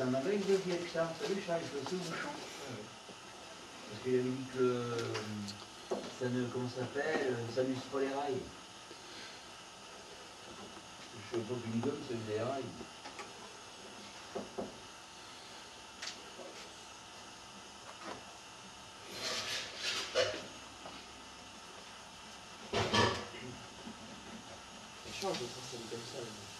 c'est un Anglais qui dit que ça. Salut Charles, je suis au bouchon. Parce qu'il avait dit que le- ça ne. Comment ça s'appelle Ça n'use pas les rails. Je sais pas qu'une gomme, c'est des rails. Ça change de fonctionner comme ça.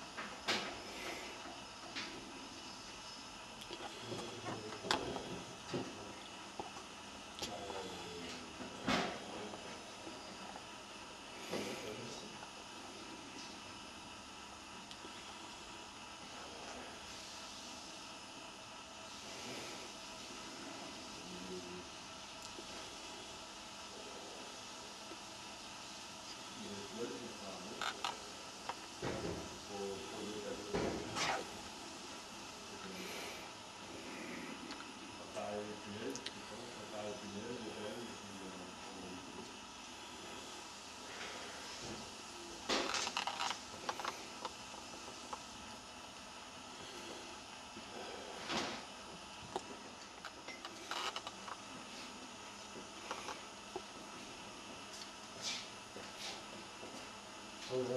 Oh là,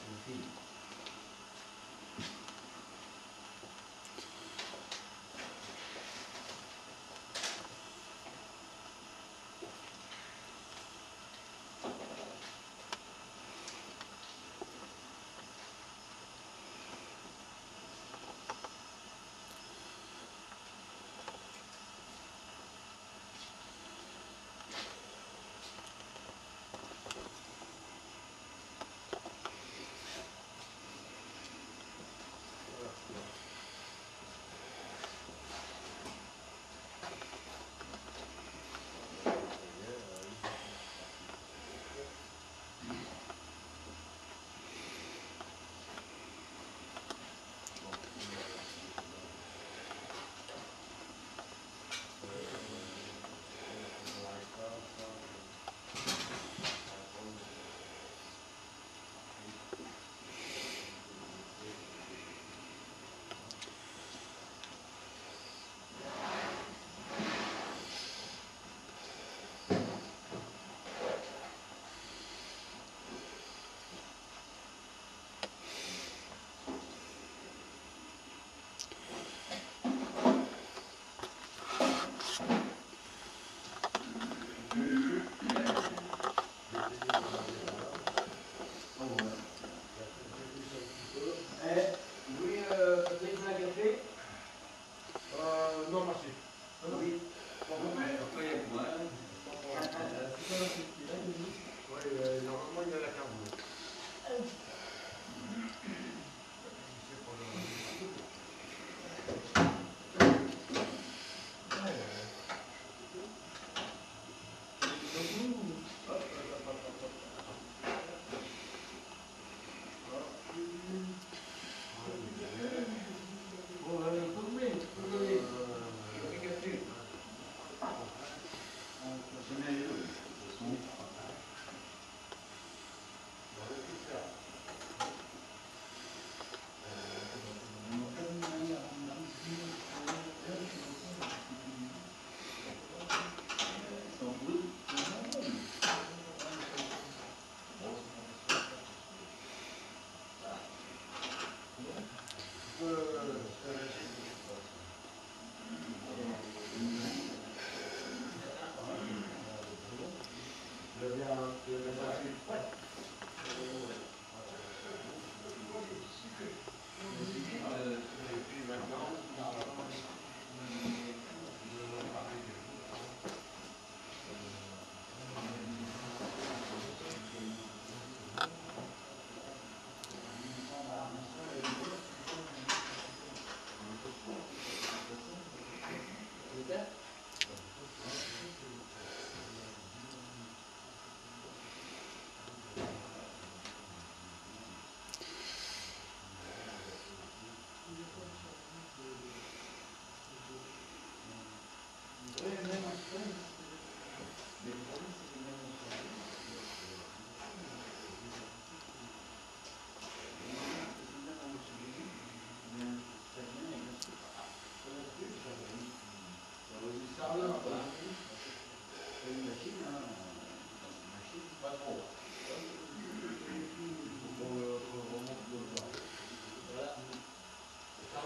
c'est une fille.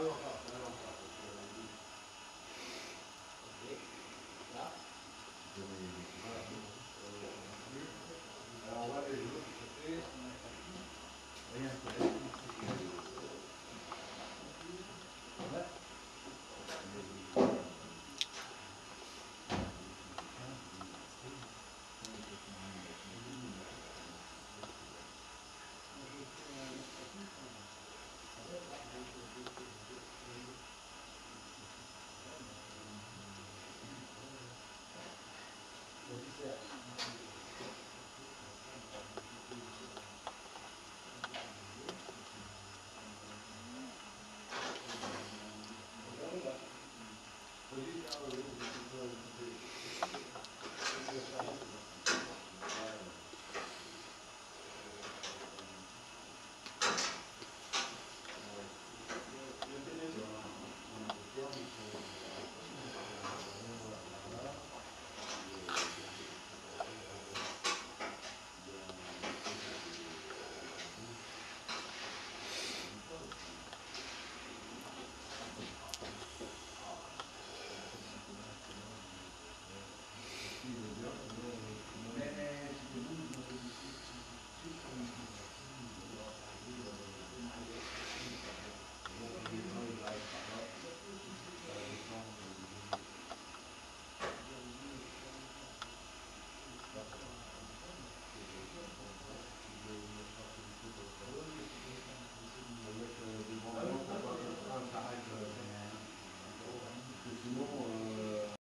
Aloha.